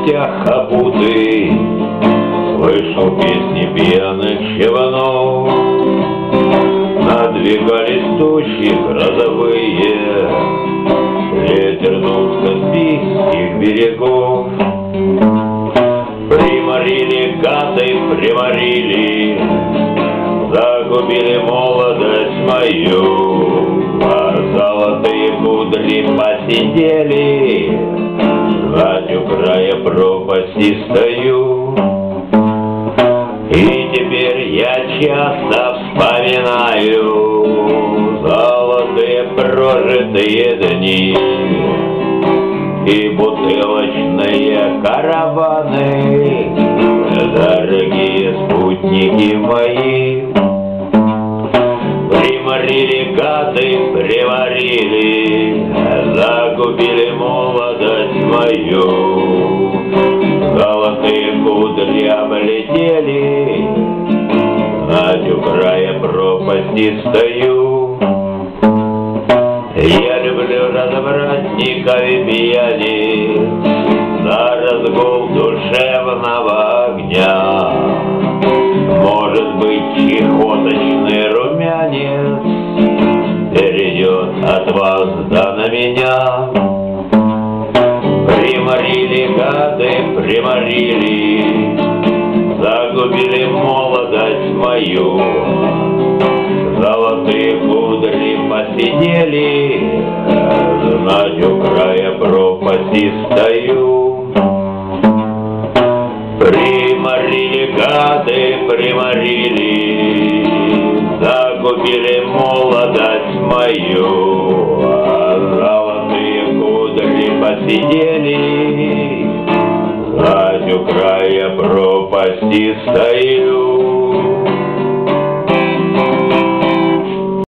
лаптях обутый, Слышу песни пьяных чеванов. Надвигались тучи грозовые, Ветер дул с Каспийских берегов. Приморили гады, приморили, Загубили молодость мою, А золотые кудри посидели, у края пропасти стою. И теперь я часто вспоминаю Золотые прожитые дни И бутылочные караваны Дорогие спутники мои Приморили гады, приморили Загубили молодость кудри облетели, Над у края пропасти стою. Я люблю развратников и пьяни За разгул душевного огня. Может быть, чехоточный румянец Перейдет от вас да на меня. Приморили гады, приморили, Загубили молодость мою. Золотые кудри посидели, Знать у края пропасти стою. Приморили гады, приморили, Загубили молодость мою, А золотые кудри посидели, у пропасти стою.